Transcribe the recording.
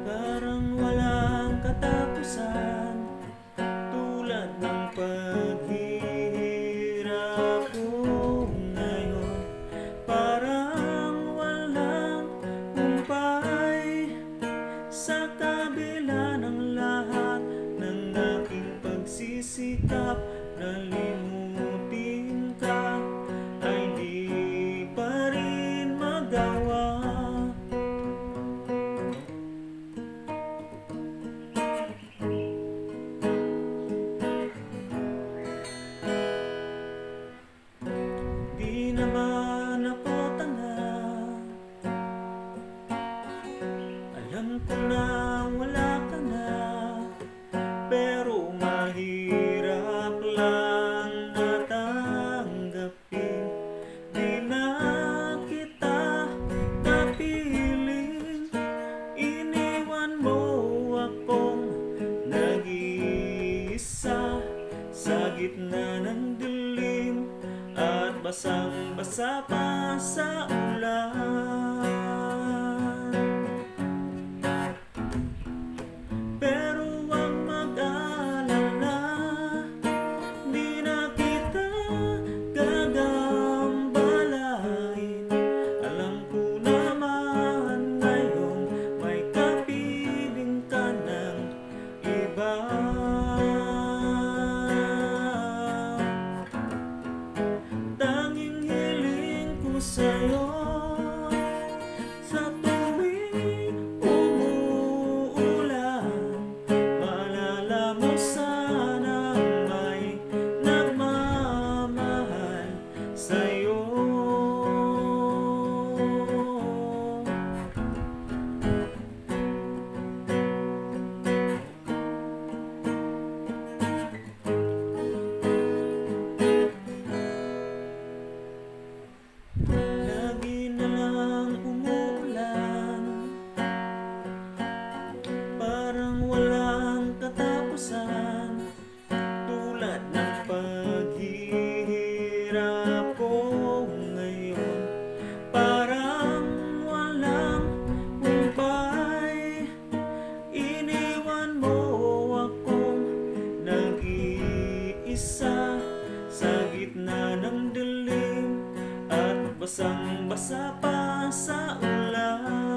Parang walang katapusan. Tulad ng pag pagsisikap na limutin ka ay pa rin magawa. Di ako tanga. Alam ko na wala basang-basa pa sa ulan Basang-basa pa sa ulan.